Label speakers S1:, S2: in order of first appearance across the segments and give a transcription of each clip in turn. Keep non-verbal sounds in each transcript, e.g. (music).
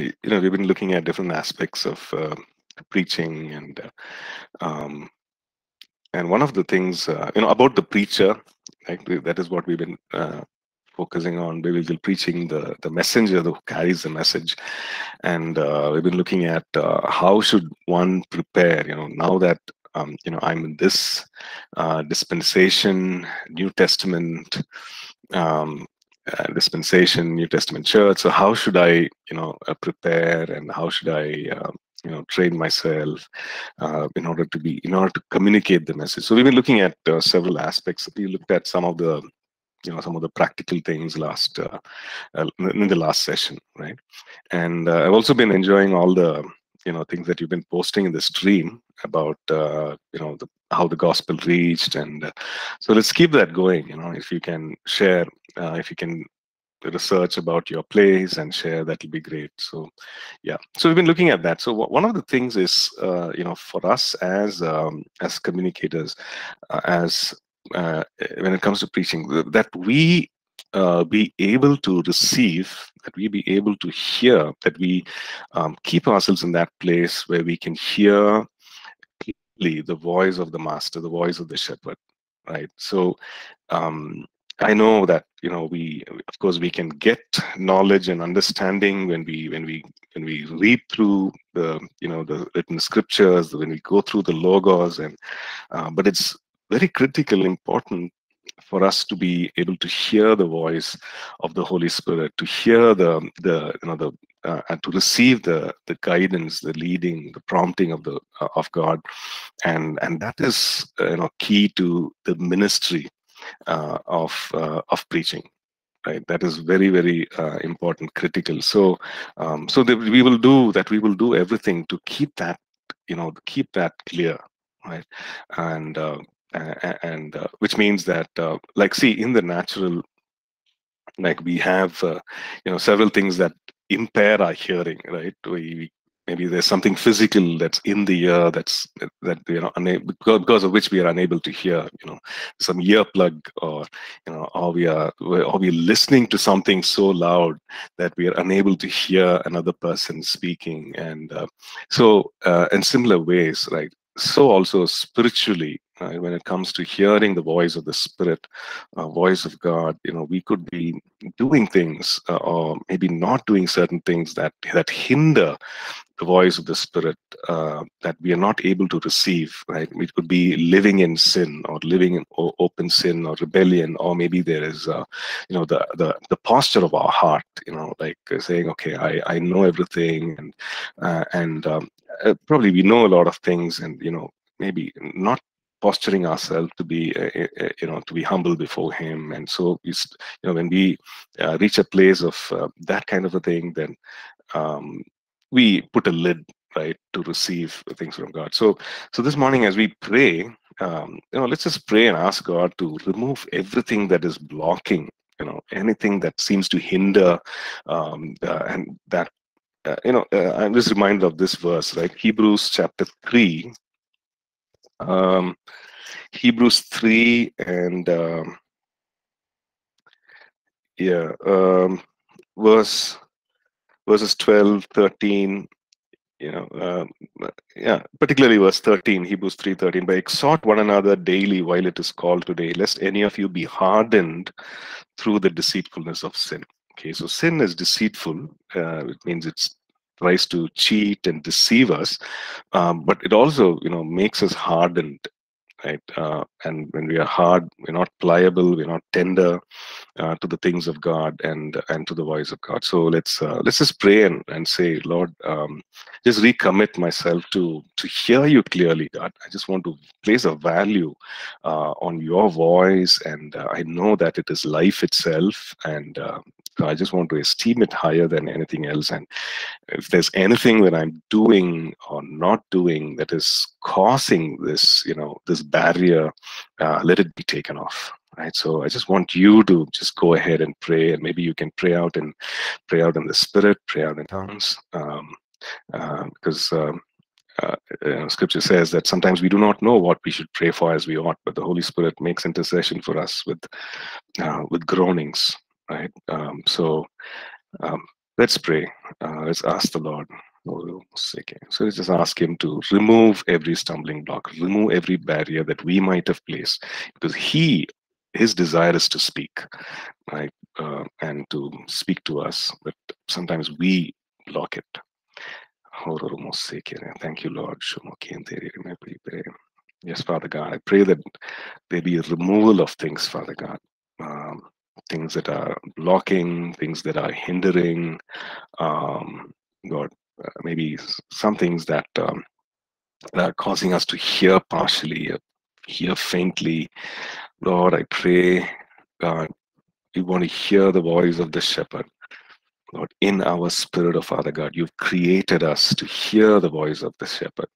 S1: you know we've been looking at different aspects of uh, preaching and uh, um, and one of the things uh, you know about the preacher like that is what we've been uh, focusing on. Biblical preaching the the messenger who carries the message. And uh, we've been looking at uh, how should one prepare you know now that um, you know i'm in this uh, dispensation new testament um, uh, dispensation new testament church. So how should i you know prepare and how should i you know train myself uh, in order to be in order to communicate the message? So we've been looking at uh, several aspects. We looked at some of the you know some of the practical things last uh, uh in the last session right? And uh, i've also been enjoying all the you know things that you've been posting in the stream about uh, you know the, how the gospel reached and so let's keep that going you know if you can share if you can research about your place and share that will be great. So yeah so we've been looking at that. So one of the things is uh, you know for us as um, as communicators uh, as uh, when it comes to preaching that we uh, be able to receive that we be able to hear that we um, keep ourselves in that place where we can hear clearly the voice of the master the voice of the shepherd right? So um, I know that you know we of course we can get knowledge and understanding when we when we when we read through the you know the written scriptures when we go through the logos and uh, but it's very critical important for us to be able to hear the voice of the Holy Spirit, to hear the the you know the uh, and to receive the the guidance, the leading, the prompting of the uh, of God, and and that is uh, you know key to the ministry uh, of uh, of preaching right? That is very very uh, important critical. So um, so we will do that we will do everything to keep that you know keep that clear right? And and uh, which means that uh, like see in the natural like we have you know several things that impair our hearing right? We maybe there's something physical that's in the ear that's that you know unable because of which we are unable to hear you know some earplug or you know or we are or we're listening to something so loud that we are unable to hear another person speaking. And uh, so uh, in similar ways right? So also spiritually uh, when it comes to hearing the voice of the spirit uh, voice of god you know we could be doing things uh, or maybe not doing certain things that that hinder the voice of the spirit uh, that we are not able to receive right? It could be living in sin or living in open sin or rebellion or maybe there is uh, you know the, the the posture of our heart you know like uh, saying okay i i know everything and uh, and um, probably we know a lot of things and you know maybe not posturing ourselves to be uh, uh, you know to be humble before him. And so you know when we uh, reach a place of uh, that kind of a thing then um, we put a lid right to receive things from god. So so this morning as we pray um, you know let's just pray and ask god to remove everything that is blocking you know anything that seems to hinder um, uh, and that uh, you know uh, i'm just reminded of this verse right? Hebrews chapter 3 um, hebrews 3 and um, yeah um, verse verses 12 13 you know uh, yeah particularly verse 13 hebrews 3 13 but exhort one another daily while it is called today lest any of you be hardened through the deceitfulness of sin. Okay so sin is deceitful uh, it means it's tries to cheat and deceive us um, but it also you know makes us hardened right? Uh, and when we are hard, we're not pliable, we're not tender uh, to the things of God and and to the voice of God. So let's uh, let's just pray and, and say, Lord, um, just recommit myself to to hear you clearly, God. I just want to place a value uh, on your voice, and uh, I know that it is life itself, and uh, I just want to esteem it higher than anything else. And if there's anything that I'm doing or not doing that is causing this, you know, this barrier, uh, let it be taken off. Right. So I just want you to just go ahead and pray, and maybe you can pray out and pray out in the spirit, pray out in tongues, um, uh, because. Um, uh, uh, scripture says that sometimes we do not know what we should pray for as we ought, but the Holy Spirit makes intercession for us with uh, with groanings right? Um, so um, Let's pray. Uh, let's ask the Lord. So let's just ask Him to remove every stumbling block, remove every barrier that we might have placed, because He, His desire is to speak, right, uh, and to speak to us. But sometimes we block it. Thank you, Lord. Yes, Father God, I pray that there be a removal of things, Father God. Um, things that are blocking, things that are hindering, um, God, uh, maybe some things that, um, that are causing us to hear partially, uh, hear faintly. Lord, I pray, God, we want to hear the voice of the shepherd. Lord, in our spirit, of oh Father God, you've created us to hear the voice of the shepherd.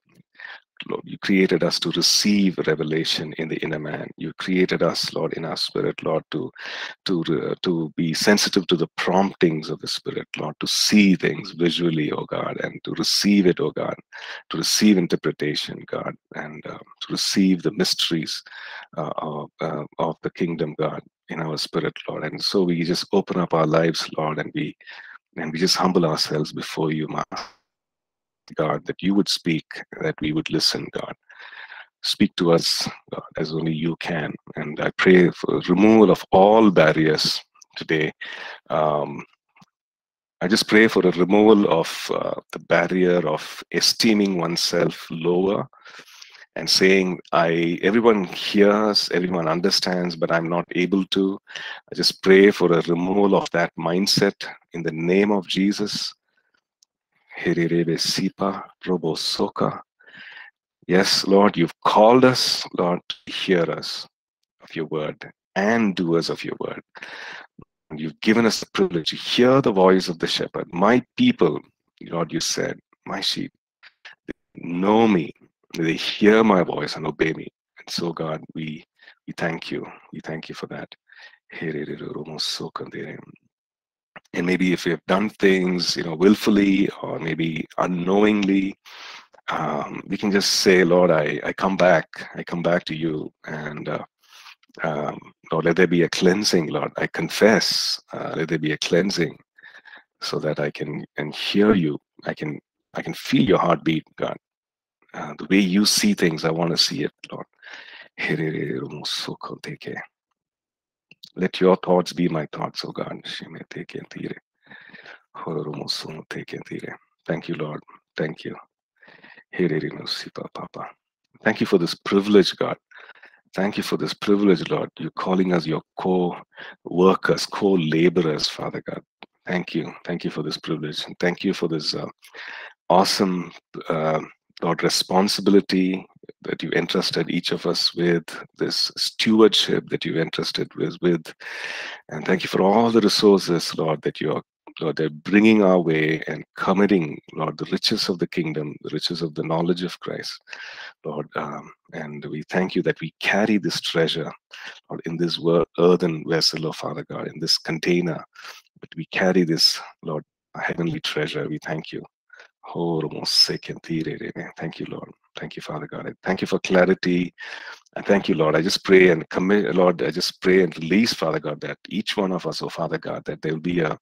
S1: Lord. You created us to receive revelation in the inner man. You created us, Lord, in our spirit, Lord, to to uh, to be sensitive to the promptings of the Spirit, Lord, to see things visually, oh God, and to receive it, oh God, to receive interpretation, God, and uh, to receive the mysteries uh, of uh, of the kingdom, God, in our spirit, Lord. And so we just open up our lives, Lord, and we and we just humble ourselves before you, Master. God, that you would speak, that we would listen, God. Speak to us, God, as only you can. And I pray for removal of all barriers today. Um, I just pray for a removal of uh, the barrier of esteeming oneself lower and saying i everyone hears everyone understands but i'm not able to i just pray for a removal of that mindset in the name of jesus Yes, Lord, you've called us, Lord, to hear us of your word and doers of your word. And you've given us the privilege to hear the voice of the shepherd. My people, Lord, you said, my sheep, know me. They hear my voice and obey me. And so, God, we we thank you. We thank you for that and maybe if we have done things you know willfully or maybe unknowingly um, we can just say lord I, I come back. I come back to you. And uh, um, lord let there be a cleansing lord. I confess uh, let there be a cleansing so that i can and hear you. I can i can feel your heartbeat god. Uh, the way you see things i want to see it lord let your thoughts be my thoughts, O God. Thank you, Lord. Thank you. Thank you for this privilege, God. Thank you for this privilege, Lord. You're calling us your co-workers, co-laborers, Father God. Thank you. Thank you for this privilege. And thank you for this uh, awesome, uh, Lord, responsibility that you entrusted each of us with, this stewardship that you entrusted with, with. And thank you for all the resources, Lord, that you are Lord, they're bringing our way and committing, Lord, the riches of the kingdom, the riches of the knowledge of Christ, Lord. Um, and we thank you that we carry this treasure, Lord, in this earthen vessel, oh Father God, in this container. But we carry this, Lord, heavenly treasure. We thank you. Thank you, Lord. Thank you, Father God. thank you for clarity. And thank you, Lord. I just pray and commit, Lord, I just pray and release, Father God, that each one of us, oh Father God, that there will be a,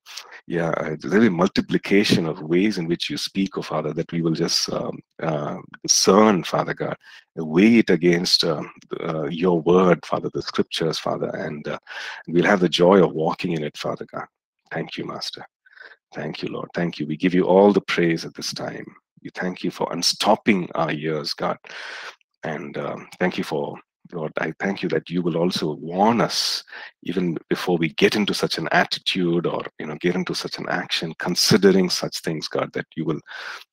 S1: yeah, there'll be multiplication of ways in which you speak, oh Father, that we will just um, uh, discern, Father God, weigh it against uh, uh, your word, Father, the scriptures, Father, and uh, we'll have the joy of walking in it, Father God. Thank you, Master. Thank you, Lord. Thank you. We give you all the praise at this time. We thank you for unstopping our ears, God. And um, thank you for, Lord, I thank you that you will also warn us even before we get into such an attitude or, you know, get into such an action, considering such things, God, that you will,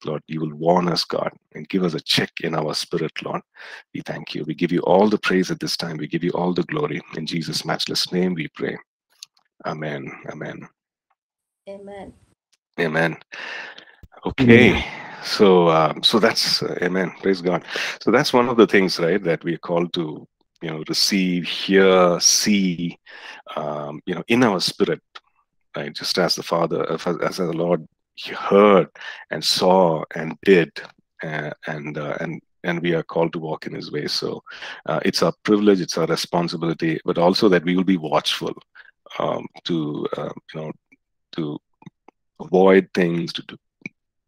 S1: Lord, you will warn us, God, and give us a check in our spirit, Lord. We thank you. We give you all the praise at this time. We give you all the glory. In Jesus' matchless name we pray. Amen. Amen.
S2: Amen.
S1: Amen. Okay. So, um, so that's uh, amen. Praise God. So that's one of the things, right, that we are called to, you know, receive, hear, see, um, you know, in our spirit, right? Just as the Father, uh, as the Lord heard and saw and did, uh, and uh, and and we are called to walk in His ways. So, uh, it's our privilege, it's our responsibility, but also that we will be watchful um, to, uh, you know, to avoid things, to do,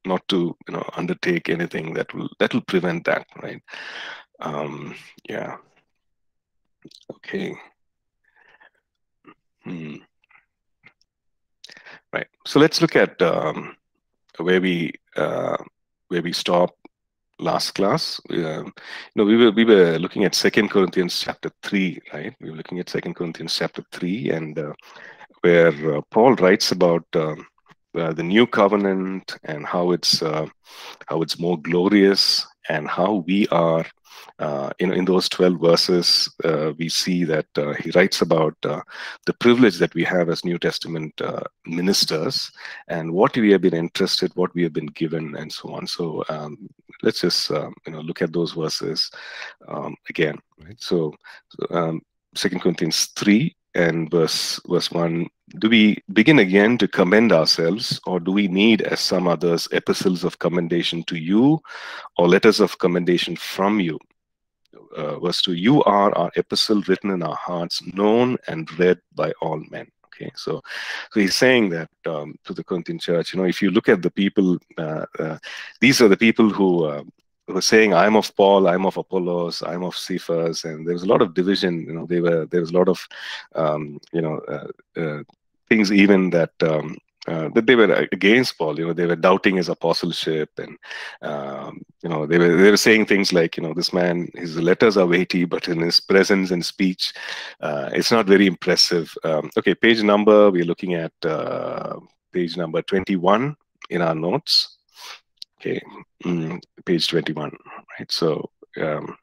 S1: not to you know undertake anything that will that will prevent that, right? Um, yeah. Okay. Hmm. Right. So let's look at um, where we uh, where we stop last class. Uh, you know, we were we were looking at Second Corinthians chapter three, right? We were looking at Second Corinthians chapter three, and uh, where uh, Paul writes about um, uh, the new covenant and how it's uh, how it's more glorious and how we are uh, in, in those 12 verses, uh, we see that uh, he writes about uh, the privilege that we have as New Testament uh, ministers and what we have been entrusted, what we have been given, and so on. So um, let's just um, you know look at those verses um, again. Right? So, so um, Second Corinthians 3 and verse verse 1 do we begin again to commend ourselves or do we need as some others epistles of commendation to you or letters of commendation from you? Uh, verse 2 you are our epistle written in our hearts known and read by all men. Okay so so he's saying that um, to the corinthian church you know if you look at the people uh, uh, these are the people who uh, were saying i'm of paul i'm of apollos i'm of cephas and there was a lot of division you know they were there was a lot of um, you know uh, uh, things even that um, uh, that they were against Paul. You know, they were doubting his apostleship, and um, you know, they were they were saying things like, you know, this man, his letters are weighty, but in his presence and speech, uh, it's not very impressive. Um, okay, page number we're looking at uh, page number twenty-one in our notes. Okay, mm, page twenty-one. Right. So. Um,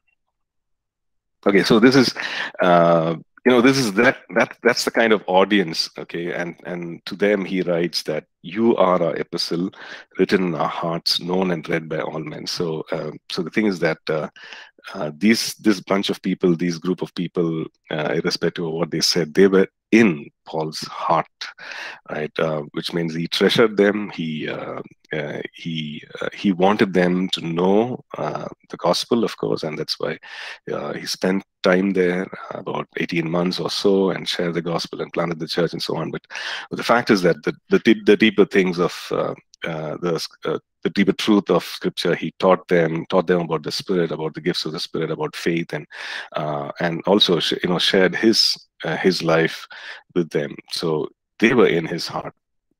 S1: okay, so this is uh, you know this is that that that's the kind of audience okay and and to them he writes that you are our epistle written in our hearts known and read by all men so uh, so the thing is that uh, uh, these this bunch of people these group of people uh, irrespective of what they said they were in Paul's heart, right? Uh, which means he treasured them. He uh, he he wanted them to know the gospel, of course, and that's why he spent time there, about 18 months or so, and shared the gospel and planted the church and so on. But, but the fact is that the the, the deeper things of the the deeper truth of scripture he taught them taught them about the spirit about the gifts of the spirit about faith and uh, and also you know shared his uh, his life with them. So they were in his heart.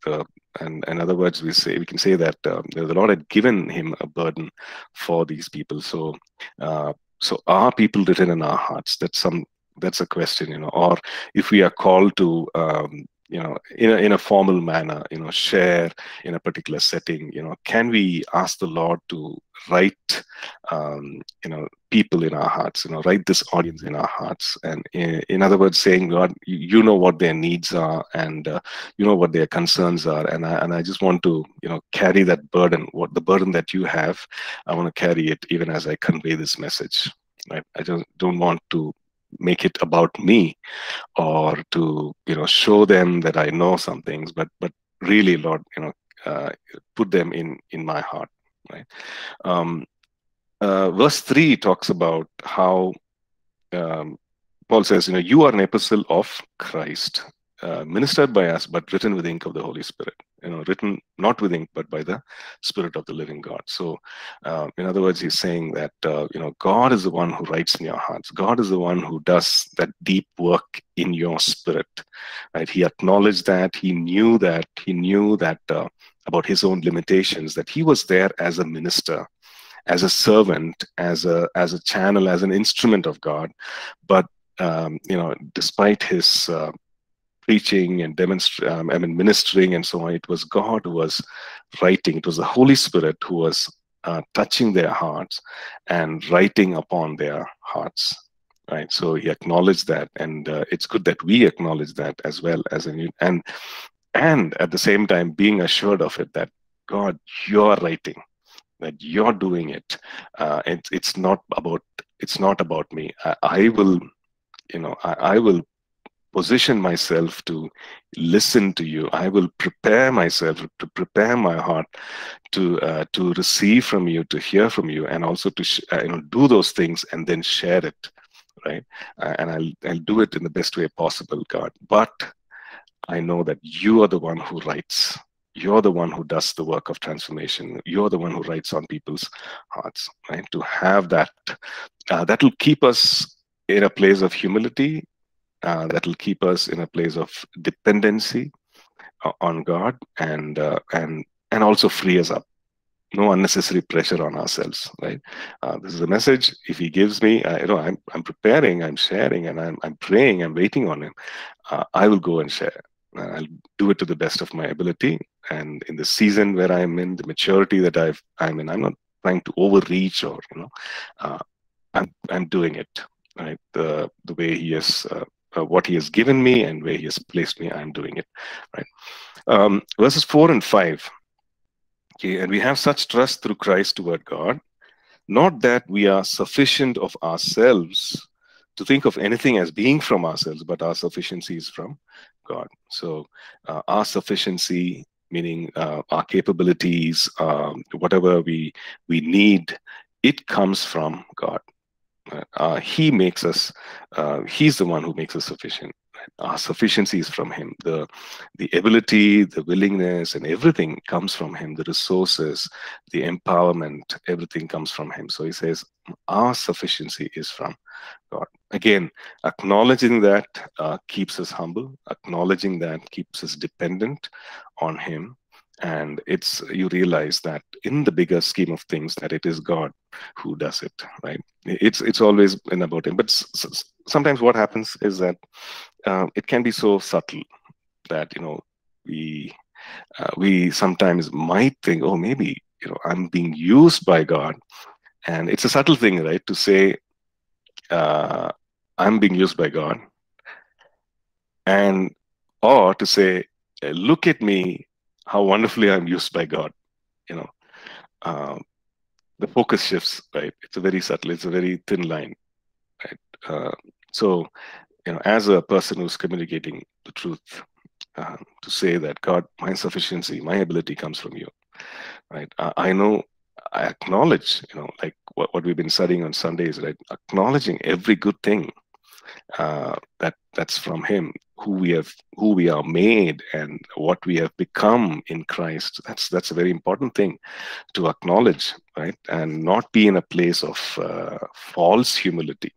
S1: Uh, and in other words, we say we can say that uh, the Lord had given him a burden for these people. So, uh, so are people written in our hearts? That's some. That's a question, you know. Or if we are called to um, you know in a, in a formal manner you know share in a particular setting you know can we ask the lord to write um, you know people in our hearts you know write this audience in our hearts? And in, in other words saying god you know what their needs are and uh, you know what their concerns are. And I, and I just want to you know carry that burden what the burden that you have. I want to carry it even as i convey this message right? I just don't want to make it about me or to you know show them that i know some things but but really lord you know uh, put them in in my heart right? Um, uh, verse 3 talks about how um, paul says you know you are an epistle of christ uh, ministered by us but written with ink of the holy spirit. You know written not with ink but by the spirit of the living god. So uh, in other words he's saying that uh, you know god is the one who writes in your hearts. God is the one who does that deep work in your spirit right? He acknowledged that. He knew that. He knew that uh, about his own limitations that he was there as a minister as a servant as a as a channel as an instrument of god. But um, you know despite his uh, preaching and demonstrating, um, I mean, ministering and so on. It was God who was writing. It was the Holy Spirit who was uh, touching their hearts and writing upon their hearts. Right. So he acknowledged that, and uh, it's good that we acknowledge that as well as a and and at the same time being assured of it that God, you're writing, that you're doing it. Uh, it's it's not about it's not about me. I, I will, you know, I, I will position myself to listen to you. I will prepare myself to prepare my heart to uh, to receive from you, to hear from you, and also to uh, you know do those things and then share it, right? Uh, and I'll I'll do it in the best way possible, God. But I know that you are the one who writes. you're the one who does the work of transformation you're the one who writes on people's hearts right to have that uh, that will keep us in a place of humility uh, that will keep us in a place of dependency uh, on god and uh, and and also free us up. No unnecessary pressure on ourselves right? Uh, this is a message. If he gives me uh, you know I'm, I'm preparing i'm sharing and i'm, I'm praying i'm waiting on him uh, i will go and share. I'll do it to the best of my ability. And in the season where i'm in the maturity that i've i'm in i'm not trying to overreach or you know i'm i'm doing it right? The the way he has uh, what he has given me and where he has placed me i'm doing it right um, verses 4 and 5 Okay, and we have such trust through Christ toward God, not that we are sufficient of ourselves to think of anything as being from ourselves, but our sufficiency is from God. So uh, our sufficiency, meaning uh, our capabilities, um, whatever we we need, it comes from God. Uh, he makes us. Uh, he's the one who makes us sufficient. Our sufficiency is from him. The the ability the willingness and everything comes from him. The resources the empowerment everything comes from him. So he says our sufficiency is from god. Again acknowledging that uh, keeps us humble. Acknowledging that keeps us dependent on him and it's you realize that in the bigger scheme of things that it is god who does it right? It's it's always been about him. But sometimes what happens is that uh, it can be so subtle that you know we uh, we sometimes might think oh maybe you know i'm being used by god. And it's a subtle thing right to say uh, i'm being used by god. And or to say look at me how wonderfully I'm used by God. You know, um, the focus shifts, right? It's a very subtle, it's a very thin line, right? Uh, so, you know, as a person who's communicating the truth, uh, to say that God, my sufficiency, my ability comes from you, right? Uh, I know, I acknowledge, you know, like what, what we've been studying on Sundays, right? Acknowledging every good thing uh, that that's from him who we have who we are made and what we have become in christ that's that's a very important thing to acknowledge right and not be in a place of uh, false humility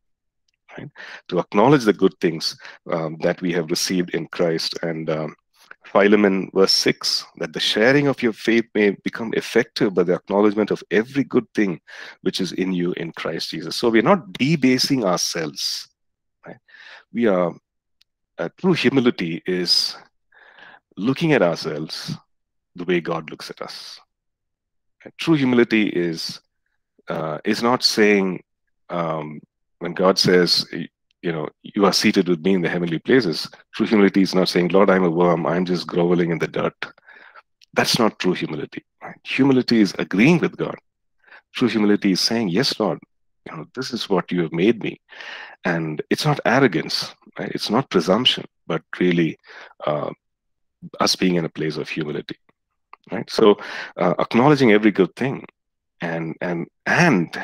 S1: right to acknowledge the good things um, that we have received in christ and um, Philemon verse 6 that the sharing of your faith may become effective by the acknowledgement of every good thing which is in you in Christ Jesus. So we're not debasing ourselves Right? we are uh, true humility is looking at ourselves the way God looks at us. True humility is uh, is not saying um, when God says, you know, you are seated with me in the heavenly places. True humility is not saying, Lord, I'm a worm. I'm just groveling in the dirt. That's not true humility. Right? Humility is agreeing with God. True humility is saying, Yes, Lord, you know, this is what you have made me. And it's not arrogance, right? It's not presumption, but really uh, us being in a place of humility, right? So uh, acknowledging every good thing and, and, and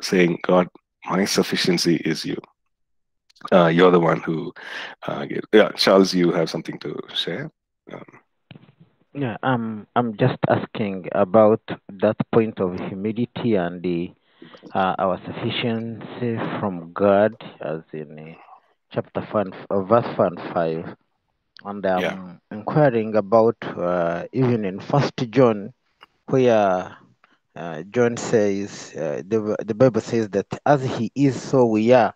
S1: saying, God, my sufficiency is you. Uh, you're the one who, uh, yeah, Charles, you have something to share. Um,
S2: yeah, um, I'm just asking about that point of humility and the uh, our sufficiency from God, as in uh, chapter five, uh, verse five, and I'm yeah. inquiring about uh, even in First John, where uh, John says uh, the the Bible says that as He is, so we are,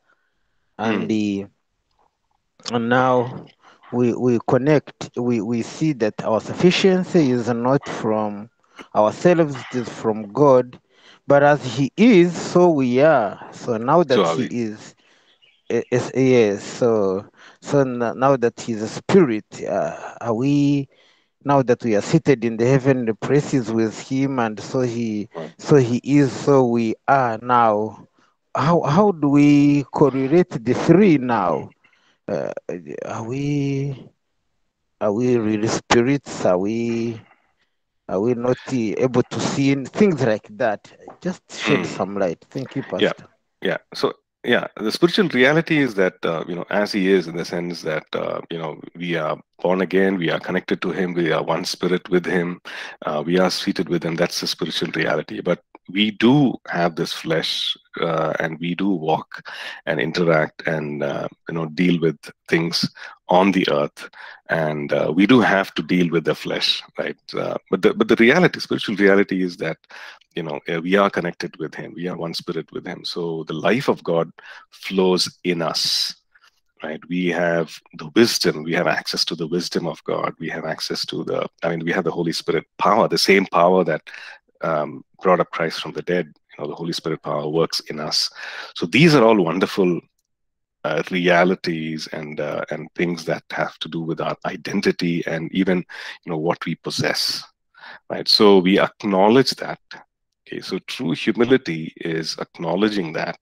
S2: and mm. the and now we we connect. We we see that our sufficiency is not from ourselves; it is from God but as he is, so we are. So now that so he we. is, is yes. So so now that he's a spirit, uh, are we? Now that we are seated in the heavenly places with him, and so he, right. so he is, so we are now. How how do we correlate the three now? Uh, are we are we really spirits? Are we are we not be able to see things like that? Just shed mm. some light. Thank you, Pastor.
S1: Yeah, yeah. So yeah the spiritual reality is that uh, you know as he is in the sense that uh, you know we are born again we are connected to him we are one spirit with him uh, we are seated with him that's the spiritual reality but we do have this flesh uh, and we do walk and interact and uh, you know deal with things on the earth and uh, we do have to deal with the flesh right? But the but the reality spiritual reality is that you know uh, we are connected with him. We are one spirit with him. So the life of god flows in us right? We have the wisdom. We have access to the wisdom of god. We have access to the i mean we have the holy spirit power the same power that um, brought up christ from the dead. You know the holy spirit power works in us. So these are all wonderful uh, realities and uh, and things that have to do with our identity and even you know what we possess right so we acknowledge that Okay, so true humility is acknowledging that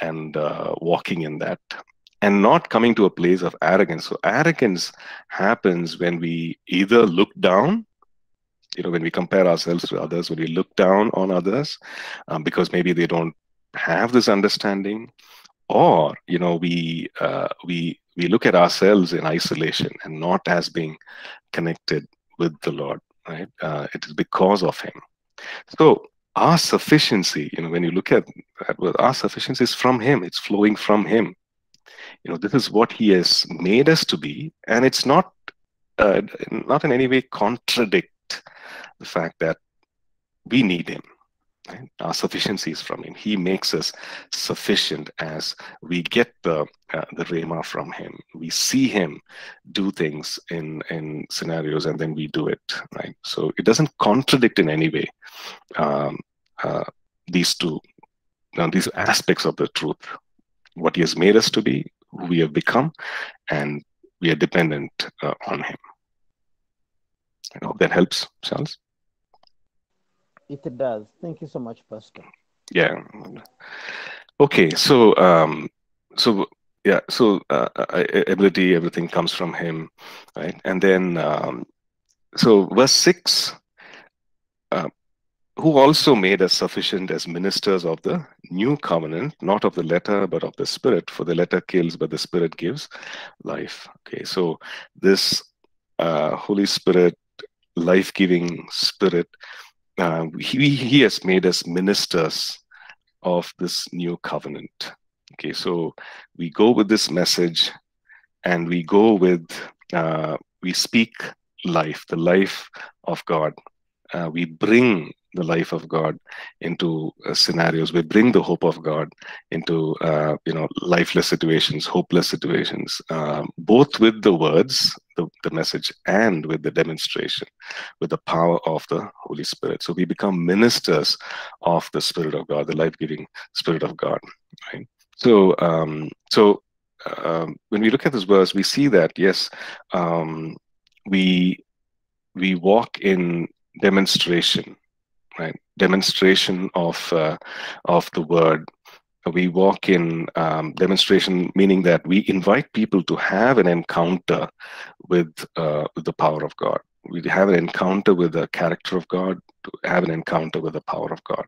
S1: and uh, walking in that and not coming to a place of arrogance. So, arrogance happens when we either look down, you know, when we compare ourselves to others, when we look down on others um, because maybe they don't have this understanding, or you know, we uh, we we look at ourselves in isolation and not as being connected with the Lord. Right? Uh, it is because of Him. So our sufficiency, you know, when you look at that, well, our sufficiency is from Him. It's flowing from Him. You know, this is what He has made us to be, and it's not uh, not in any way contradict the fact that we need Him. Right? Our sufficiency is from Him. He makes us sufficient as we get the uh, the rhema from Him. We see Him do things in in scenarios, and then we do it. Right. So it doesn't contradict in any way. Um, uh, these two, uh, these aspects of the truth, what He has made us to be, who we have become, and we are dependent uh, on Him. I hope that helps, Charles.
S2: It does. Thank you so much, Pastor.
S1: Yeah. Okay. So, um, so yeah. So, uh, ability, everything comes from Him, right? And then, um, so verse six. Uh, who also made us sufficient as ministers of the new covenant, not of the letter, but of the spirit. For the letter kills, but the spirit gives life. Okay, so this uh, Holy Spirit, life giving spirit, uh, he, he has made us ministers of this new covenant. Okay, so we go with this message and we go with, uh, we speak life, the life of God. Uh, we bring the life of God into uh, scenarios. We bring the hope of God into uh, you know lifeless situations, hopeless situations, um, both with the words, the, the message, and with the demonstration, with the power of the Holy Spirit. So we become ministers of the Spirit of God, the life-giving Spirit of God. Right. So um, so. Um, when we look at this verse, we see that yes, um, we we walk in demonstration right? Demonstration of uh, of the word. We walk in um, demonstration, meaning that we invite people to have an encounter with uh, with the power of God. We have an encounter with the character of God, to have an encounter with the power of God.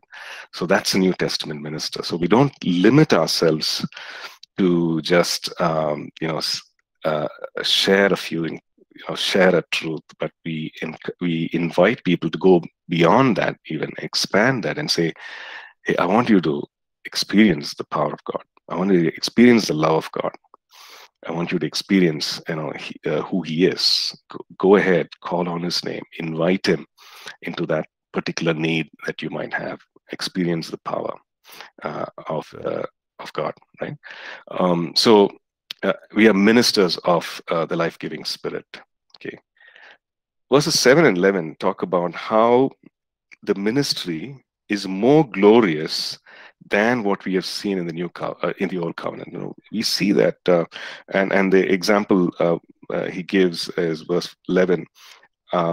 S1: So that's a New Testament minister. So we don't limit ourselves to just um, you know uh, share a few you know, share a truth, but we in, we invite people to go beyond that, even expand that, and say, "Hey, I want you to experience the power of God. I want you to experience the love of God. I want you to experience, you know, he, uh, who He is. Go, go ahead, call on His name, invite Him into that particular need that you might have. Experience the power uh, of uh, of God, right? Um, so uh, we are ministers of uh, the life-giving spirit. Okay. Verses 7 and 11 talk about how the ministry is more glorious than what we have seen in the new uh, in the old covenant. You know, we see that uh, and and the example uh, uh he gives is verse 11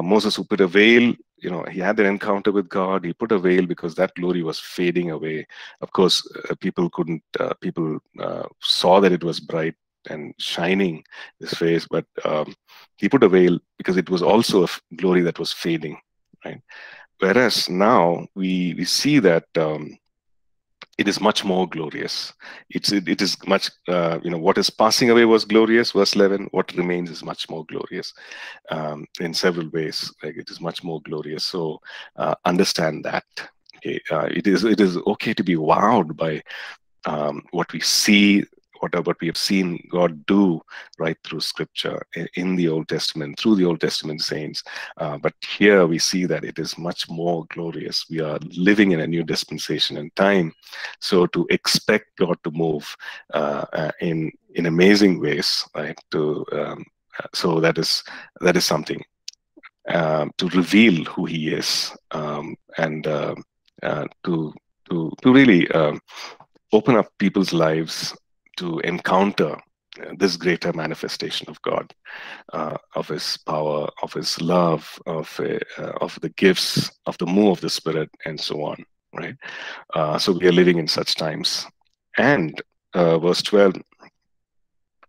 S1: moses who put a veil you know he had an encounter with god. He put a veil because that glory was fading away. Of course people couldn't people saw that it was bright and shining his face, but um, he put a veil because it was also a glory that was fading, right? Whereas now we we see that um, it is much more glorious. It's it, it is much uh, you know what is passing away was glorious. Verse eleven. What remains is much more glorious, um, in several ways. Like it is much more glorious. So uh, understand that. Okay, uh, it is it is okay to be wowed by um, what we see what, what we have seen God do right through Scripture in the Old Testament, through the Old Testament saints. Uh, but here we see that it is much more glorious. We are living in a new dispensation and time. So to expect God to move uh, uh, in in amazing ways, right? To um, so that is that is something um, to reveal who He is um, and uh, uh, to to to really um, open up people's lives to encounter this greater manifestation of God, uh, of His power, of His love, of uh, of the gifts, of the move of the Spirit, and so on. Right. Uh, so we are living in such times. And uh, verse twelve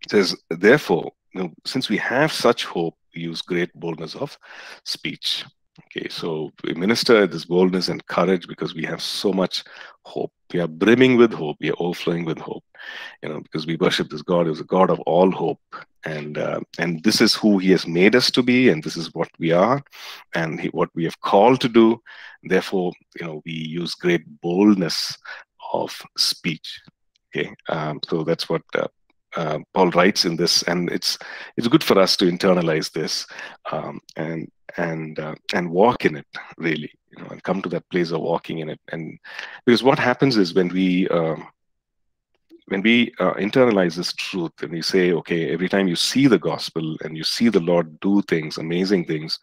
S1: says, "Therefore, you know, since we have such hope, we use great boldness of speech." Okay, so we minister this boldness and courage because we have so much hope. We are brimming with hope. We are overflowing with hope, you know, because we worship this God who's a God of all hope, and uh, and this is who He has made us to be, and this is what we are, and he, what we have called to do. Therefore, you know, we use great boldness of speech. Okay, um, so that's what uh, uh, Paul writes in this, and it's it's good for us to internalize this um, and and uh, and walk in it really, you know, and come to that place of walking in it. And because what happens is when we uh, when we uh, internalize this truth and we say, okay, every time you see the gospel and you see the Lord do things, amazing things,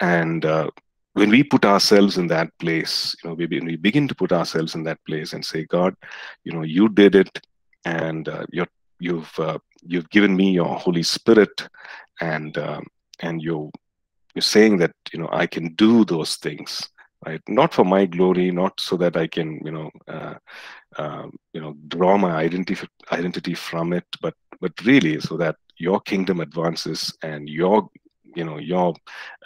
S1: and uh, when we put ourselves in that place, you know, we, we begin to put ourselves in that place and say, God, you know, you did it, and uh, you're you've uh, you've given me your Holy Spirit, and um, and you you're saying that you know I can do those things, right? Not for my glory, not so that I can you know uh, uh, you know draw my identity identity from it, but but really so that your kingdom advances and your you know your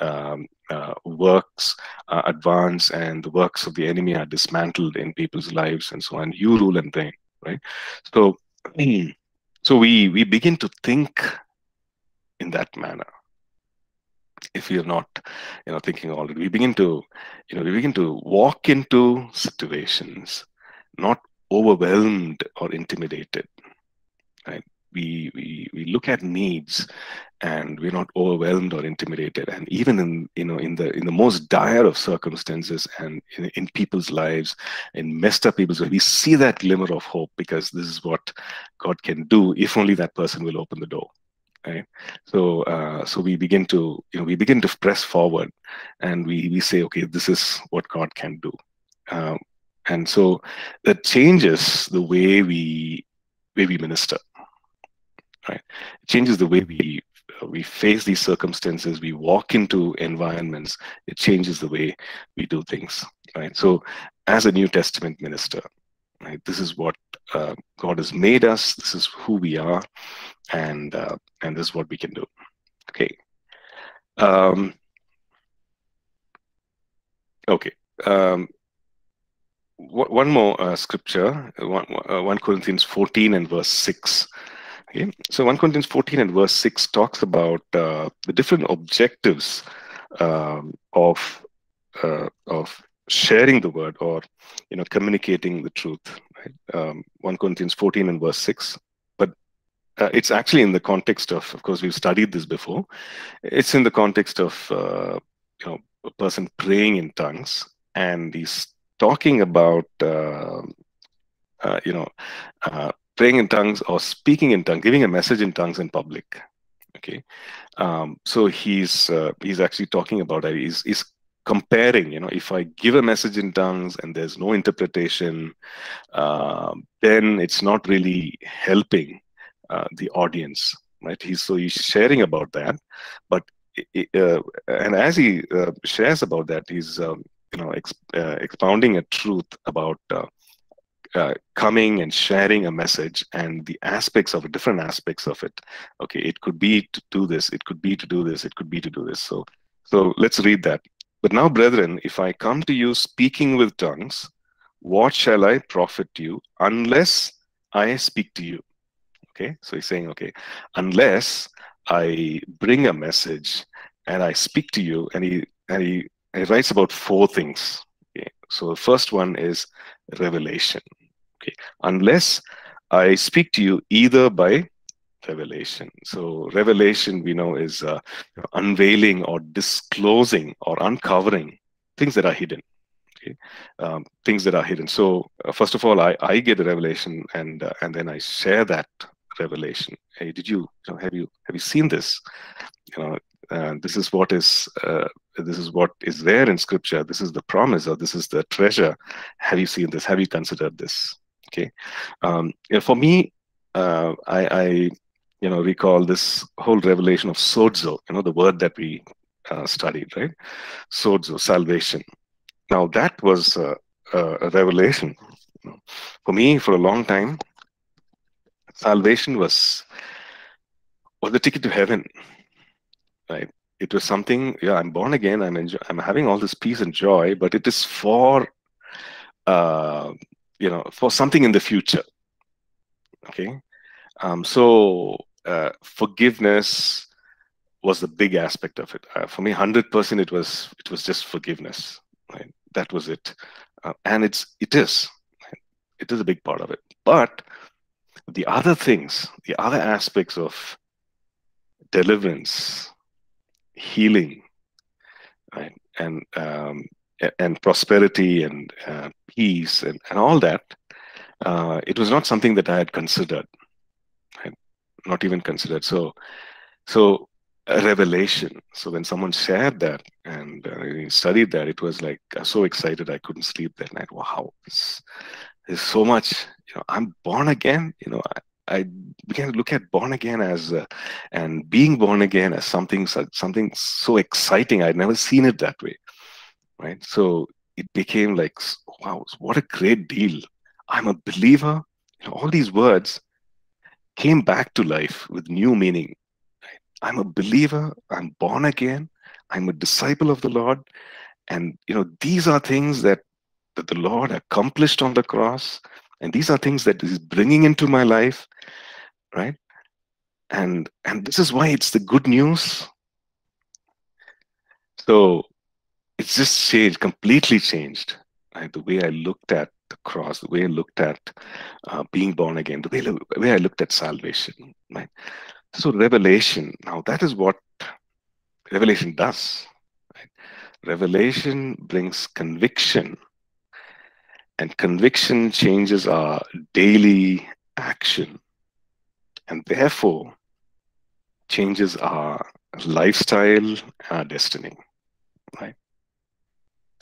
S1: um, uh, works uh, advance and the works of the enemy are dismantled in people's lives and so on. You rule and reign, right? So (clears throat) so we we begin to think in that manner. If we are not, you know, thinking already, we begin to, you know, we begin to walk into situations, not overwhelmed or intimidated, right? We, we we look at needs and we're not overwhelmed or intimidated. And even in you know in the in the most dire of circumstances and in, in people's lives in messed up people's lives we see that glimmer of hope because this is what god can do if only that person will open the door right? So uh, so we begin to you know we begin to press forward and we we say okay this is what god can do. Um, and so that changes the way we way we minister right? It changes the way we we face these circumstances we walk into environments it changes the way we do things right? So as a new testament minister right this is what uh, god has made us this is who we are and uh, and this is what we can do okay? Um okay um one more uh, scripture, one, uh, 1 Corinthians 14 and verse 6. Okay. So 1 Corinthians 14 and verse 6 talks about uh, the different objectives um, of uh, of sharing the word or you know communicating the truth. Right? Um, 1 Corinthians 14 and verse 6. But uh, it's actually in the context of, of course, we've studied this before. It's in the context of uh, you know a person praying in tongues, and he's talking about uh, uh, you know praying in tongues or speaking in tongues, giving a message in tongues in public. Okay, um, so he's uh, he's actually talking about that. He's, he's comparing. You know, if I give a message in tongues and there's no interpretation, uh, then it's not really helping uh, the audience, right? He's so he's sharing about that, but uh, and as he uh, shares about that, he's um, you know ex uh, expounding a truth about uh, coming and sharing a message and the aspects of it, different aspects of it. Okay, it could be to do this, it could be to do this, it could be to do this. So, so let's read that. But now, brethren, if I come to you speaking with tongues, what shall I profit you unless I speak to you? Okay, so he's saying, okay, unless I bring a message and I speak to you, and he and he, he writes about four things. Okay, so the first one is revelation. Okay, unless I speak to you either by revelation. So revelation, we know, is uh, unveiling or disclosing or uncovering things that are hidden. Okay, um, things that are hidden. So uh, first of all, I, I get a revelation, and uh, and then I share that revelation. Hey, did you, you know, have you have you seen this? You know, uh, this is what is uh, this is what is there in Scripture. This is the promise, or this is the treasure. Have you seen this? Have you considered this? Okay, um, for me, uh, I, I you know recall this whole revelation of sozo. You know, the word that we uh, studied, right? Sozo, salvation. Now that was a revelation for me for a long time salvation was was the ticket to heaven right it was something yeah i'm born again i'm enjoy, i'm having all this peace and joy but it is for uh you know for something in the future. Okay? Um so uh, forgiveness was the big aspect of it. Uh, for me 100% it was it was just forgiveness right? That was it. Uh, and it's it is it is a big part of it. But the other things, the other aspects of deliverance, healing, right, and um, and prosperity and uh, peace and, and all that, uh, it was not something that I had considered, not even considered. So, so a revelation. So when someone shared that and uh, studied that, it was like so excited I couldn't sleep that night. Wow, there's so much you know i'm born again you know i, I began to look at born again as uh, and being born again as something something so exciting i'd never seen it that way right so it became like wow what a great deal i'm a believer you know all these words came back to life with new meaning right? i'm a believer i'm born again i'm a disciple of the lord and you know these are things that that the Lord accomplished on the cross. And these are things that He's bringing into my life, right? And and this is why it's the good news. So it's just changed, completely changed. Right? The way I looked at the cross, the way I looked at uh, being born again, the way, the way I looked at salvation. Right? So revelation. Now that is what revelation does. Right? Revelation brings conviction and conviction changes our daily action and therefore changes our lifestyle and our destiny. Right?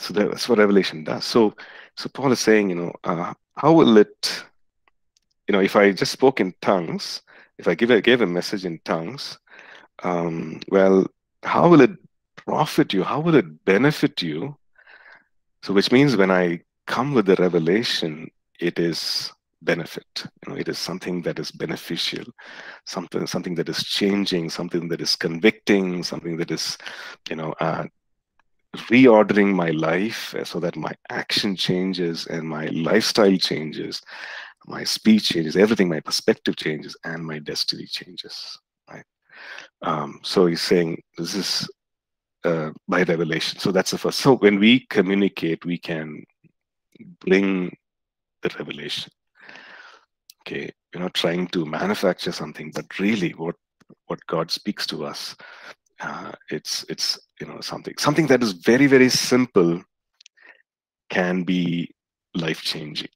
S1: So that's what revelation does. So so Paul is saying, you know, uh, how will it, you know, if I just spoke in tongues, if I give a, gave a message in tongues, um, well, how will it profit you? How will it benefit you? So which means when I come with the revelation, it is benefit. You know, it is something that is beneficial, something something that is changing, something that is convicting, something that is, you know, uh, reordering my life so that my action changes and my lifestyle changes, my speech changes, everything, my perspective changes, and my destiny changes. Right. Um, so he's saying this is uh, by revelation. So that's the first. So when we communicate, we can bring the revelation. Okay, we're not trying to manufacture something, but really what what God speaks to us, uh, it's it's you know something something that is very very simple can be life changing.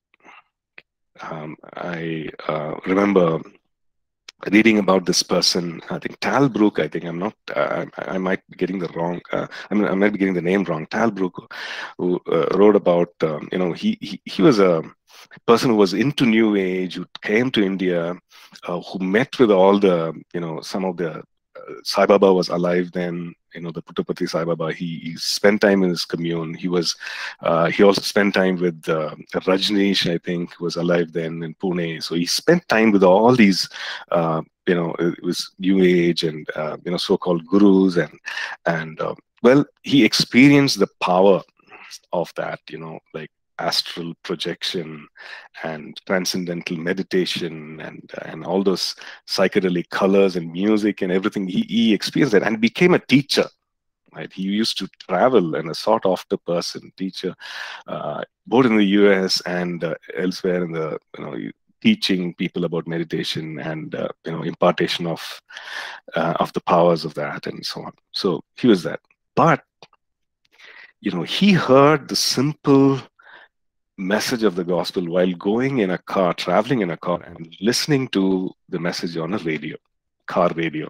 S1: Um, I uh, remember reading about this person. I think Tal Brooke. I think I'm not. Uh, I, I, might be getting the wrong. Uh, I mean, I might be getting the name wrong. Tal Brooke, who uh, wrote about. Um, you know, he, he he was a person who was into New Age, who came to India, uh, who met with all the you know some of the Sai Baba was alive then. You know, the Puttaparthi Sai Baba. He, he spent time in his commune. He was. Uh, he also spent time with uh, Rajneesh, I think, was alive then in Pune. So he spent time with all these. Uh, you know, it was New Age and uh, you know so-called gurus and and uh, well, he experienced the power of that. You know, like astral projection and transcendental meditation and and all those psychedelic colors and music and everything he, he experienced that and became a teacher right? He used to travel and a sought after person teacher uh, both in the us and uh, elsewhere in the you know teaching people about meditation and uh, you know impartation of uh, of the powers of that and so on. So he was that. But you know he heard the simple message of the gospel while going in a car, traveling in a car, and listening to the message on a radio, car radio.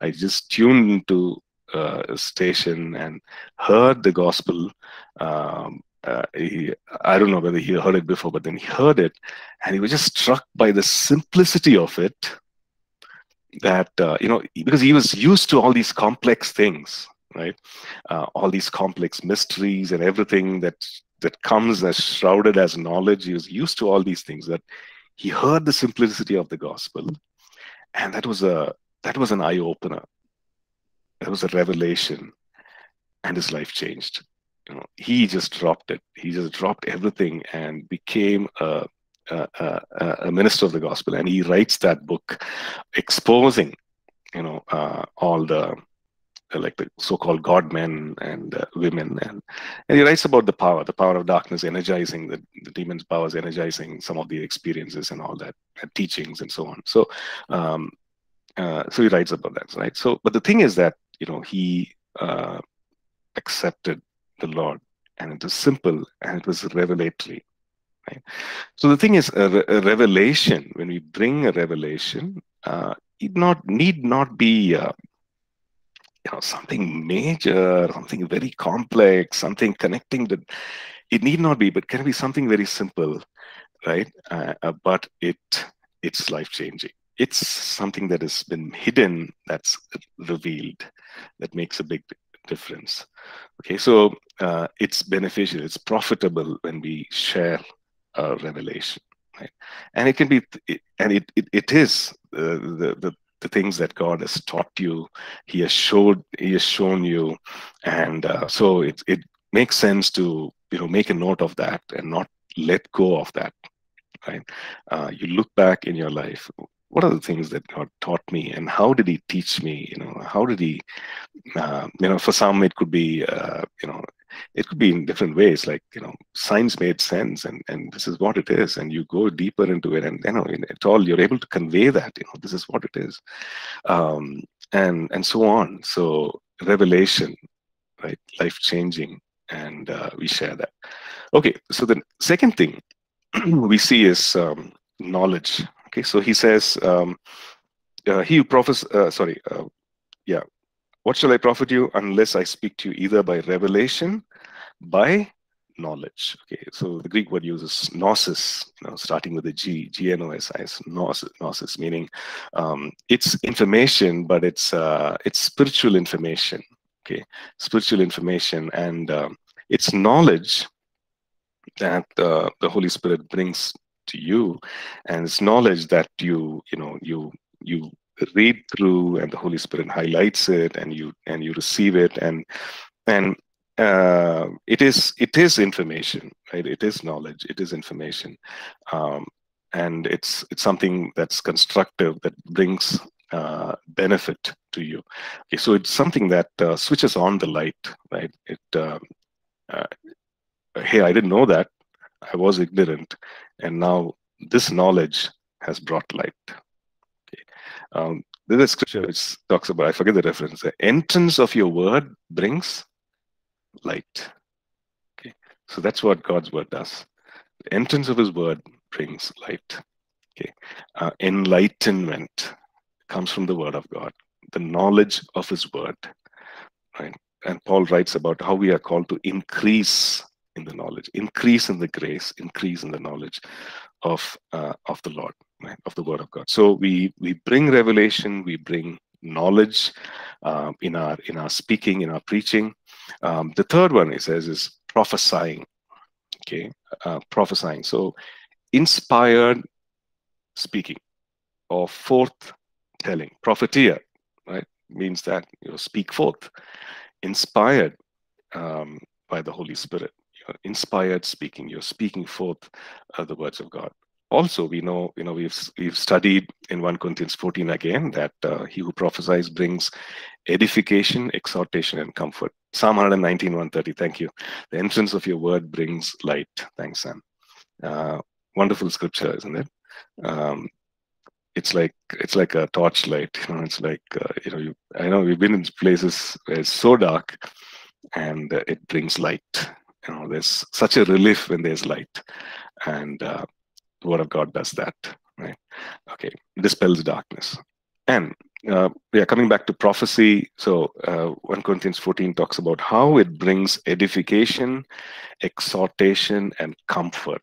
S1: I just tuned into uh, a station and heard the gospel. Um, uh, he, I don't know whether he heard it before, but then he heard it, and he was just struck by the simplicity of it. That uh, you know, because he was used to all these complex things, right? Uh, all these complex mysteries and everything that that comes as shrouded as knowledge. He was used to all these things that he heard the simplicity of the gospel, and that was a that was an eye opener. That was a revelation, and his life changed. You know, he just dropped it. He just dropped everything and became a a, a, a minister of the gospel. And he writes that book, exposing, you know, uh, all the like the so-called god men and uh, women and, and he writes about the power the power of darkness energizing the, the demons powers energizing some of the experiences and all that and teachings and so on. So um, uh, so he writes about that right? So but the thing is that you know he uh, accepted the lord and it was simple and it was revelatory right? So the thing is a, a revelation when we bring a revelation uh, it not need not be uh, you know something major something very complex something connecting the it need not be but can be something very simple right? Uh, uh, but it it's life changing it's something that has been hidden that's revealed that makes a big difference. Okay so uh, it's beneficial it's profitable when we share a revelation right? And it can be and it it, it is uh, the, the the things that God has taught you, He has showed, He has shown you, and uh, so it it makes sense to you know make a note of that and not let go of that. Right? Uh, you look back in your life. What are the things that God taught me, and how did He teach me? You know, how did He? Uh, you know, for some it could be uh, you know it could be in different ways like you know science made sense and and this is what it is and you go deeper into it and you know it's all you're able to convey that you know this is what it is. Um, and and so on. So revelation right? Life changing and uh, we share that. Okay so the second thing (clears throat) we see is um, knowledge. Okay so he says um, uh, he who uh, sorry uh, yeah what shall I profit you unless I speak to you either by revelation, by knowledge? Okay, so the Greek word uses gnosis, you know, starting with a G, G-N-O-S-I-S, gnosis, gnosis meaning um, it's information, but it's uh, it's spiritual information. Okay, spiritual information, and um, it's knowledge that uh, the Holy Spirit brings to you, and it's knowledge that you you know you you read through and the holy spirit highlights it and you and you receive it and and uh, it is it is information right? It is knowledge it is information. Um, and it's it's something that's constructive that brings uh, benefit to you. Okay so it's something that uh, switches on the light right? It um, uh, hey i didn't know that. I was ignorant. And now this knowledge has brought light um, there's a scripture which talks about, I forget the reference, the entrance of your word brings light. Okay, so that's what God's word does. The entrance of his word brings light. Okay, uh, enlightenment comes from the word of God, the knowledge of his word. Right? And Paul writes about how we are called to increase in the knowledge, increase in the grace, increase in the knowledge of uh, of the Lord right, of the Word of God. So we we bring revelation, we bring knowledge um, in our in our speaking, in our preaching. Um, the third one it says is prophesying. Okay, uh, prophesying. So inspired speaking or forth telling. Prophetia, right, means that you know, speak forth. Inspired um, by the Holy Spirit you're inspired speaking. You're speaking forth uh, the words of God. Also, we know, you know, we've we've studied in 1 Corinthians 14 again that uh, he who prophesies brings edification, exhortation, and comfort. Psalm 119, 130. Thank you. The entrance of your word brings light. Thanks, Sam. Uh, wonderful scripture, isn't it? Um, it's like it's like a torchlight. You know, it's like uh, you know, you, I know we've been in places where it's so dark, and uh, it brings light. You know, there's such a relief when there's light, and uh, the Word of God does that. Right? Okay, dispels darkness, and uh, yeah, coming back to prophecy. So uh, 1 Corinthians 14 talks about how it brings edification, exhortation, and comfort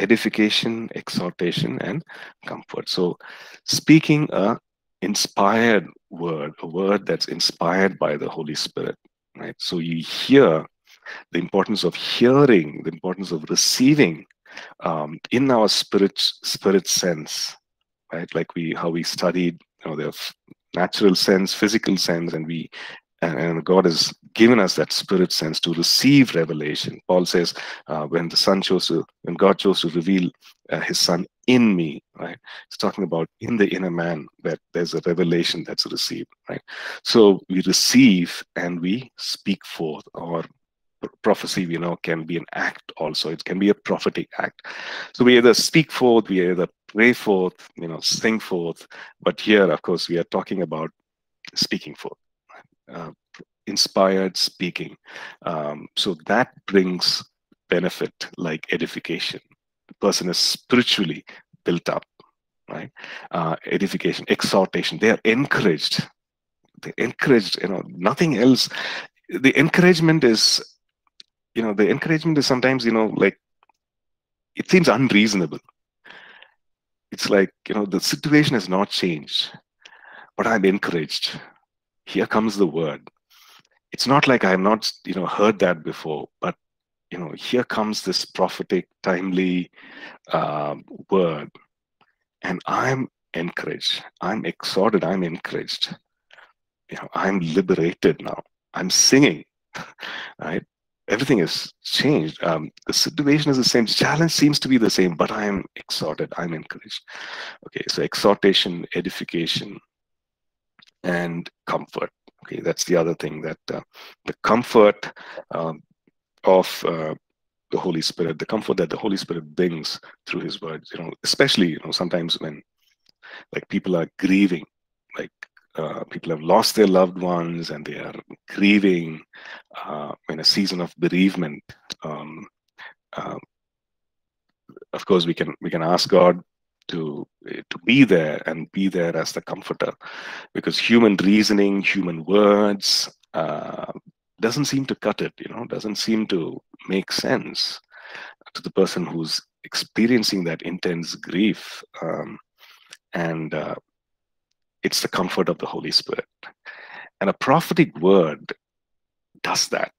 S1: edification, exhortation, and comfort. So, speaking a inspired word, a word that's inspired by the Holy Spirit, right? So you hear the importance of hearing, the importance of receiving um, in our spirit spirit sense, right? Like we how we studied, you know, the natural sense, physical sense, and we and God has given us that spirit sense to receive revelation. Paul says, uh, when the Son chose to, when God chose to reveal uh, His Son in me, right? He's talking about in the inner man that there's a revelation that's received, right? So we receive and we speak forth, or prophecy, you know, can be an act also. It can be a prophetic act. So we either speak forth, we either pray forth, you know, sing forth. But here, of course, we are talking about speaking forth uh, inspired speaking. Um, so that brings benefit like edification. The person is spiritually built up, right? Uh, edification, exhortation. They are encouraged. They're encouraged, you know, nothing else. The encouragement is, you know, the encouragement is sometimes, you know, like it seems unreasonable. It's like, you know, the situation has not changed, but I'm encouraged. Here comes the word. It's not like i've not you know heard that before but you know here comes this prophetic timely uh, word. And i'm encouraged. I'm exhorted. I'm encouraged. You know i'm liberated now. I'm singing (laughs) right everything has changed um, the situation is the same the challenge seems to be the same but i am exhorted i'm encouraged okay so exhortation edification and comfort. Okay, that's the other thing that uh, the comfort um, of uh, the Holy Spirit, the comfort that the Holy Spirit brings through His words. You know, especially you know sometimes when like people are grieving, like uh, people have lost their loved ones and they are grieving uh, in a season of bereavement. Um, uh, of course, we can we can ask God to to be there and be there as the comforter because human reasoning human words uh, doesn't seem to cut it you know doesn't seem to make sense to the person who's experiencing that intense grief um, and uh, it's the comfort of the holy spirit. And a prophetic word does that.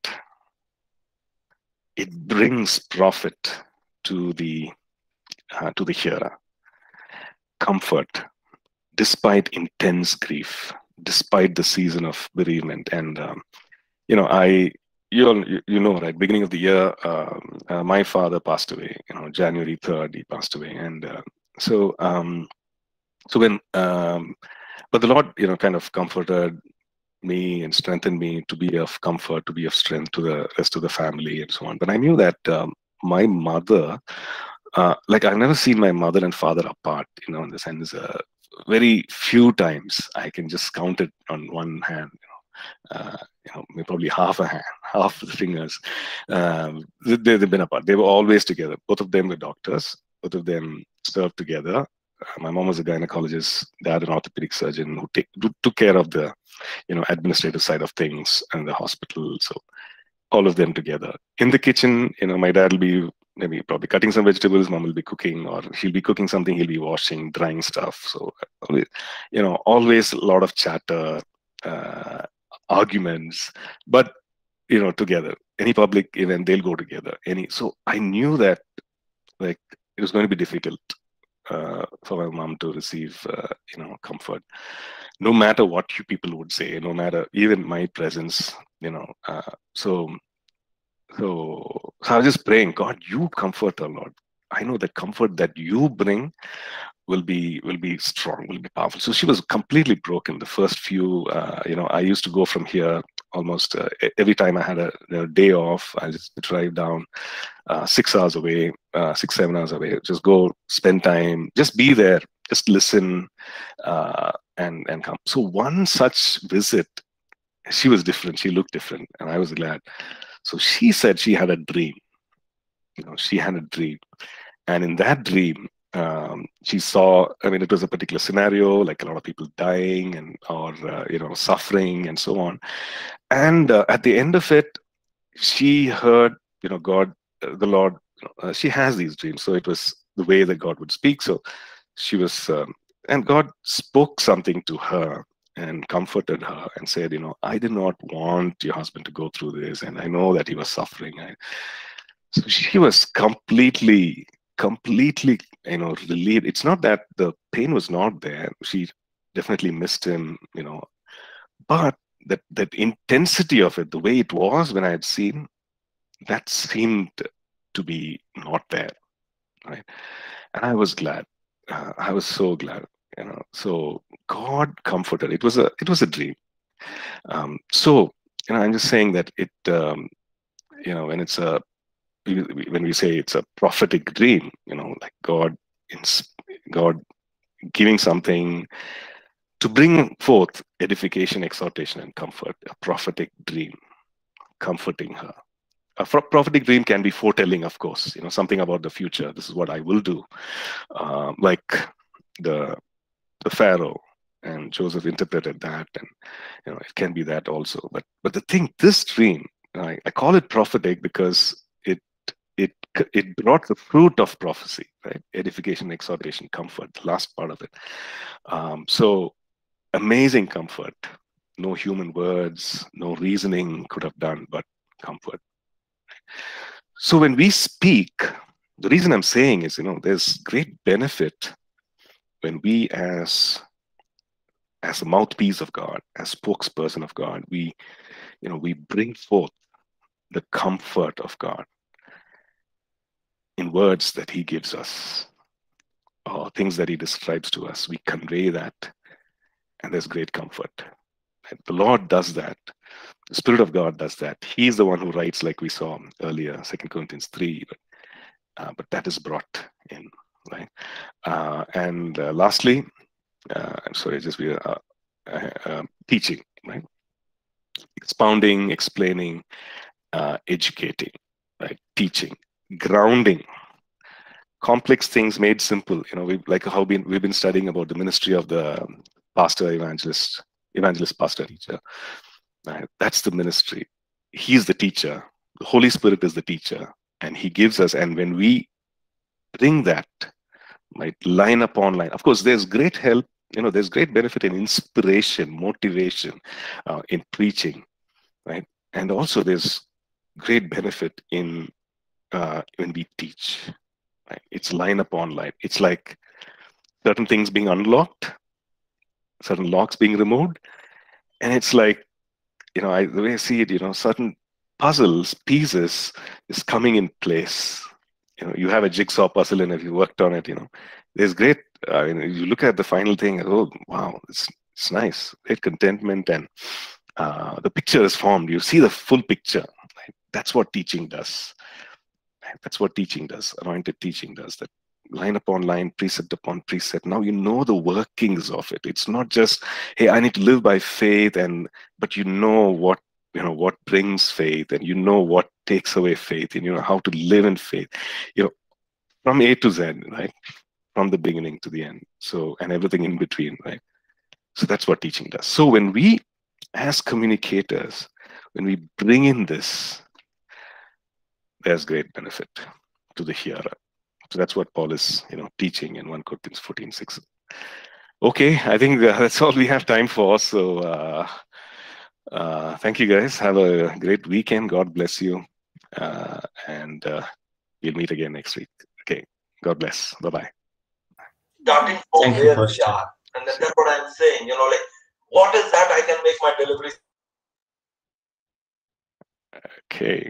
S1: It brings profit to the uh, to the hearer. Comfort despite intense grief, despite the season of bereavement. And um, you know, I you all you know right beginning of the year um, uh, my father passed away you know january 3rd he passed away. And uh, so um so when um but the lord you know kind of comforted me and strengthened me to be of comfort to be of strength to the rest of the family and so on but i knew that um, my mother uh, like I've never seen my mother and father apart, you know, in the sense, uh, very few times I can just count it on one hand, you know, uh, you know, probably half a hand, (laughs) half the fingers. Um, they, have been apart. They were always together. Both of them were doctors. Both of them served together. My mom was a gynecologist, dad an orthopedic surgeon who, take, who took care of the, you know, administrative side of things and the hospital. So all of them together. In the kitchen, you know, my dad will be maybe probably cutting some vegetables mom will be cooking or he'll be cooking something he'll be washing drying stuff so you know always a lot of chatter uh, arguments but you know together any public event they'll go together any so i knew that like it was going to be difficult uh, for my mom to receive uh, you know comfort no matter what you people would say no matter even my presence you know uh, so so, so I was just praying, God, you comfort her, Lord. I know the comfort that you bring will be will be strong, will be powerful. So she was completely broken. The first few, uh, you know, I used to go from here almost uh, every time I had a, a, day off. I just drive down uh, six hours away, uh, six seven hours away. Just go spend time, just be there, just listen, uh, and and come. So one such visit, she was different. She looked different, and I was glad. So she said she had a dream. You know, she had a dream, and in that dream, um, she saw. I mean, it was a particular scenario, like a lot of people dying and or uh, you know suffering and so on. And uh, at the end of it, she heard, you know, God, uh, the Lord. Uh, she has these dreams, so it was the way that God would speak. So she was, um, and God spoke something to her and comforted her and said, you know, I did not want your husband to go through this, and I know that he was suffering. I, so she was completely, completely, you know, relieved. It's not that the pain was not there. She definitely missed him, you know, but that that intensity of it, the way it was when I had seen, that seemed to be not there, right? And I was glad. Uh, I was so glad you know so god comforted it was a it was a dream um, so you know i'm just saying that it um, you know when it's a when we say it's a prophetic dream you know like god god giving something to bring forth edification exhortation and comfort a prophetic dream comforting her. A prophetic dream can be foretelling of course you know something about the future. This is what i will do. Uh, like the the Pharaoh, and Joseph interpreted that, and you know it can be that also. But but the thing, this dream, I, I call it prophetic because it brought the fruit of prophecy, right? Edification, exhortation, comfort, the last part of it. Um, so amazing comfort. No human words, no reasoning could have done, but comfort. So when we speak, the reason I'm saying is, you know, there's great benefit when we as as a mouthpiece of God, as spokesperson of God, we, you know, we bring forth the comfort of God in words that He gives us, or things that He describes to us. We convey that, and there's great comfort. And the Lord does that. The Spirit of God does that. He's the one who writes, like we saw earlier, Second Corinthians 3, but, uh, but that is brought in right? Uh, and uh, lastly, uh, I'm sorry, just be uh, uh, teaching, right? Expounding, explaining, educating, right? Teaching, grounding, complex things made simple. You know, we like how been, we've been studying about the ministry of the pastor, evangelist, evangelist, pastor, teacher. Right? That's the ministry. He's the teacher. The Holy Spirit is the teacher, and He gives us. And when we bring that might line upon line of course there's great help you know there's great benefit in inspiration motivation uh, in preaching right and also there's great benefit in uh, when we teach right? It's line upon line. It's like certain things being unlocked certain locks being removed and it's like you know I, the way i see it you know certain puzzles pieces is coming in place. You know you have a jigsaw puzzle and if you worked on it you know there's great i mean you look at the final thing oh wow it's it's nice. Great contentment and uh, the picture is formed. You see the full picture. Right? that's what teaching does that's what teaching does anointed teaching does that line upon line precept upon precept. Now you know the workings of it. It's not just hey i need to live by faith and but you know what you know what brings faith and you know what takes away faith and you know how to live in faith. You know from a to z right? From the beginning to the end. So and everything in between right? So that's what teaching does. So when we as communicators when we bring in this there's great benefit to the hearer so that's what paul is you know teaching in 1 corinthians 14 6 okay i think (laughs) that's all we have time for so uh, uh, thank you guys. Have a great weekend. God bless you. Uh, and uh, we'll meet again next week. Okay. God bless. Bye bye.
S3: Starting from where we are. And that's what I'm saying. You know, like, what is that I can make my delivery?
S1: Okay.